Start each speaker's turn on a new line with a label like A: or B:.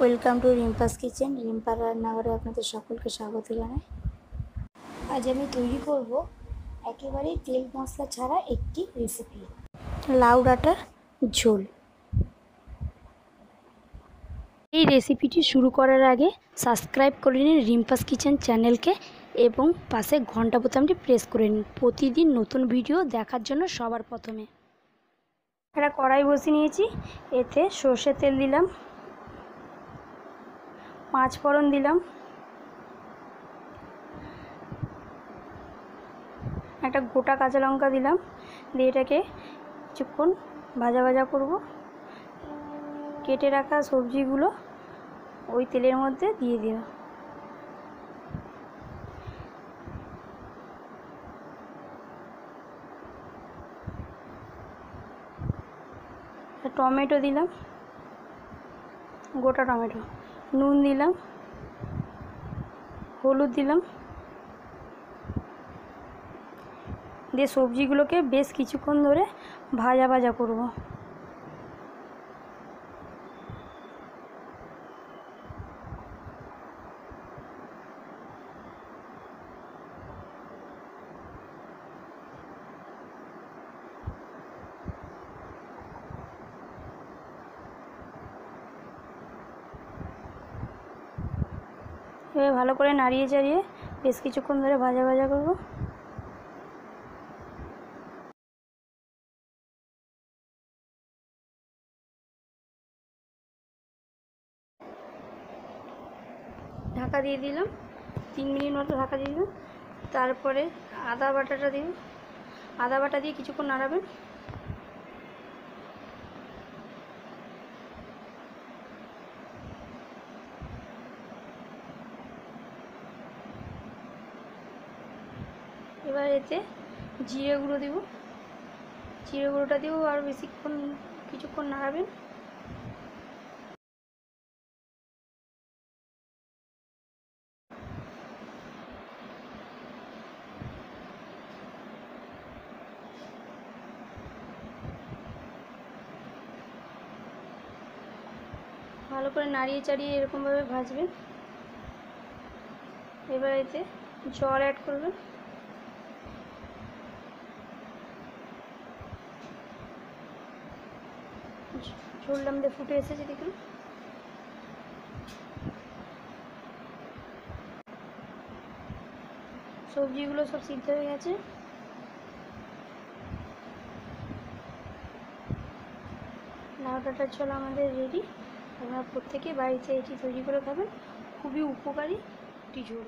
A: Welcome to Rimpa's kitchen. রিম্পার রান্নাঘরে আপনাদের সকলকে স্বাগত জানাই। আজ আমি তৈরি করব একেবারেই তেল মশলা ছাড়া একটি রেসিপি লাউ ডাঁটার ঝোল। এই রেসিপিটি শুরু করার আগে সাবস্ক্রাইব করে নিন রিম্পাস কিচেন চ্যানেলকে এবং পাশে ঘণ্টা বোতামটি প্রেস করে নিন। প্রতিদিন নতুন ভিডিও দেখার জন্য সবার প্রথমে। একটা কড়াই বসিয়ে নিয়েছি, এতে সর্ষের তেল দিলাম। পাঁচ ফোড়ন দিলাম। একটা গোটা কাঁচা লঙ্কা দিলাম। দিয়ে এটাকে কিছুক্ষণ ভাজা ভাজা করব। কেটে রাখা সবজিগুলো ওই তেলের মধ্যে দিয়ে দিও টমেটো দিলাম। গোটা টমেটো। নুন দিলাম হলুদ দিলাম। দিয়ে সবজিগুলোকে বেশ কিছুক্ষণ ধরে ভাজা ভাজা করব। এভাবে ভালো করে নাড়িয়ে চাড়িয়ে বেশ কিছুক্ষণ ধরে ভাজা ভাজা করব। ঢাকা দিয়ে দিলাম। তিন মিনিট মতো ঢাকা দিয়ে দিলাম। তারপরে আদা বাটাটা দিন। আদা বাটা দিয়ে কিছুক্ষণ নাড়াবেন। এবার এতে জিরে গুঁড়ো দেব। জিরে গুঁড়োটা দিয়েও আর বেশিক্ষণ কিছুক্ষণ নাড়াবেন। ভালো করে নাড়িয়ে চাড়িয়ে এরকমভাবে ভাজবেন। এবার এতে জল অ্যাড করবেন। ঝোলটা আমাদের ফুটে এসেছে দেখুন। সবজিগুলো সব সিদ্ধ হয়ে গেছে। লাউ ডাঁটার ঝোল আমাদের রেডি। আপনারা প্রত্যেকে বাড়িতে এটি তৈরি করে খাবেন খুবই উপকারী একটি ঝোল।